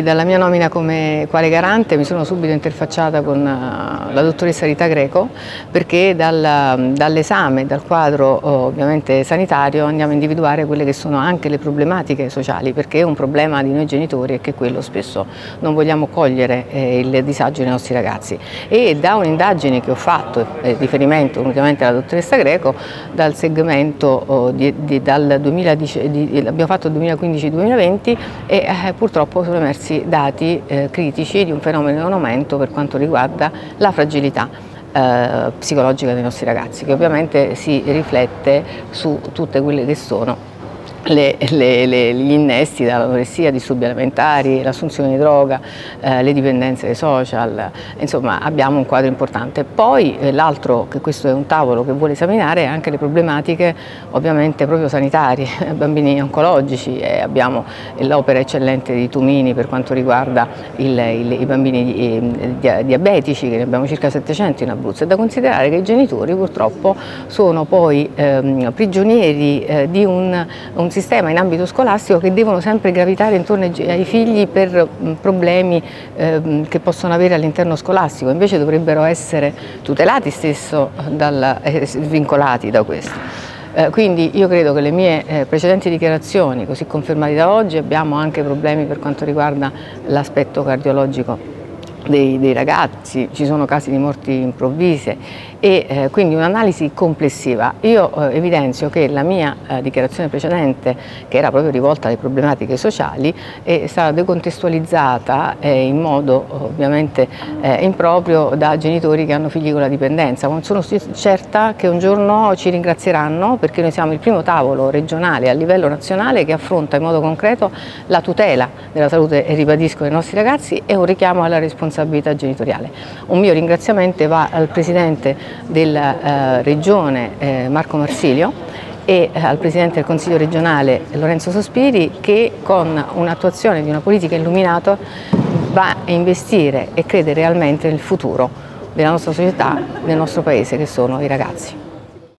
Dalla mia nomina come quale garante mi sono subito interfacciata con eh, la dottoressa Rita Greco perché dal, dall'esame, dal quadro ovviamente sanitario andiamo a individuare quelle che sono anche le problematiche sociali perché un problema di noi genitori è che quello spesso non vogliamo cogliere eh, il disagio dei nostri ragazzi. E da un'indagine che ho fatto, eh, riferimento unicamente alla dottoressa Greco, dal segmento oh, di, di, dal 2010, di, abbiamo fatto 2015-2020 e eh, purtroppo sono emersi diversi dati eh, critici di un fenomeno in aumento per quanto riguarda la fragilità eh, psicologica dei nostri ragazzi, che ovviamente si riflette su tutte quelle che sono le, le, le, gli innesti dall'anoressia, disturbi alimentari, l'assunzione di droga, eh, le dipendenze dei social, insomma abbiamo un quadro importante. Poi eh, l'altro, che questo è un tavolo che vuole esaminare, è anche le problematiche ovviamente proprio sanitarie, bambini oncologici, eh, abbiamo l'opera eccellente di Tumini per quanto riguarda il, il, i bambini eh, diabetici, che ne abbiamo circa 700 in Abruzzo, è da considerare che i genitori purtroppo sono poi ehm, prigionieri eh, di un, un sistema in ambito scolastico che devono sempre gravitare intorno ai figli per problemi eh, che possono avere all'interno scolastico, invece dovrebbero essere tutelati stesso, dal, eh, vincolati da questo. Eh, quindi io credo che le mie eh, precedenti dichiarazioni, così confermate da oggi, abbiamo anche problemi per quanto riguarda l'aspetto cardiologico dei, dei, ragazzi, ci sono casi di morti improvvise e eh, quindi un'analisi complessiva. Io eh, evidenzio che la mia eh, dichiarazione precedente, che era proprio rivolta alle problematiche sociali, è stata decontestualizzata eh, in modo ovviamente eh, improprio da genitori che hanno figli con la dipendenza. Non sono certa che un giorno ci ringrazieranno perché noi siamo il primo tavolo regionale a livello nazionale che affronta in modo concreto la tutela della salute, e ribadisco, dei nostri ragazzi e un richiamo alla responsabilità genitoriale. Un mio ringraziamento va al Presidente della eh, Regione eh, Marco Marsilio e eh, al Presidente del Consiglio regionale Lorenzo Sospiri che con un'attuazione di una politica illuminata va a investire e crede realmente nel futuro della nostra società, del nostro Paese che sono i ragazzi.